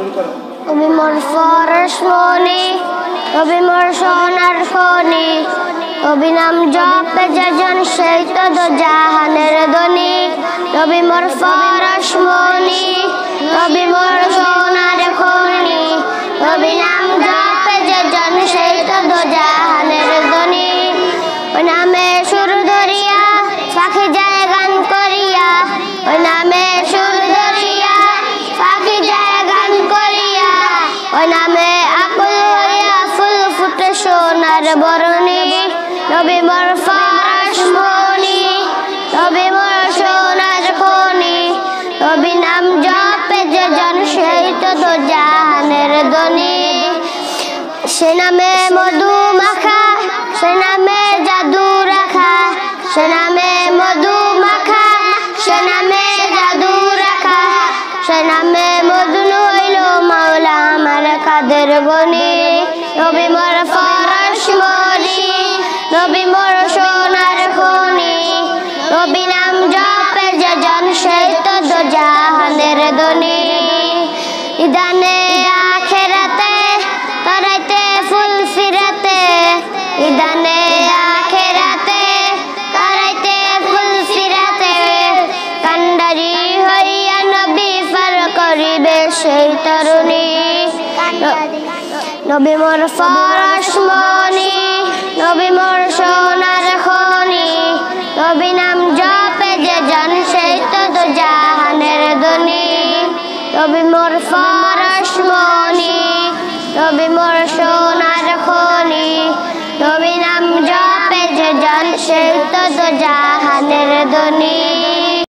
নবী মোর স্বরের শোনি রবি মোর সোনার শোনি রবি নাম জপে যেজন সেই তো দো জাহানের ধনি রবি মোর স্বরের শোনি রবি মোর সোনার খনি রবি নাম জপে যেজন সেই তো দো নামে আকুল হইয়া ফুল ফুটে সোনার বরণী। নবী মোর মনি নবী মোর সোনার খনি। নবী নাম জপে যে জন, সেই তো তো জাহানের ধনী সে নামে মধু মাখা সে নামে জাদু আমার কাদের গনি নবী মোর ফরস মনি, নবী মোর সোনার খনি। নবী নাম জপে যে জন সেই তো জাহানের ধনী ইদানে আখেরাতে, তরাইতে ফুল ফিরাতে। ইদানে আখেরাতে, তরাইতে ফুল ফিরাতে। কান্ডারি হইয়া নবী পার করিবে সেই তরুণী। নবী মোর ফরস মনি নবী মোর সোনার খনি। নবী নাম জপে যে জন সেই তো দো জাহানের ধনী। নবী মোর ফরস নবী মোর সোনার খনি। নবী নাম জপে যে জন সেই তো দো জাহানের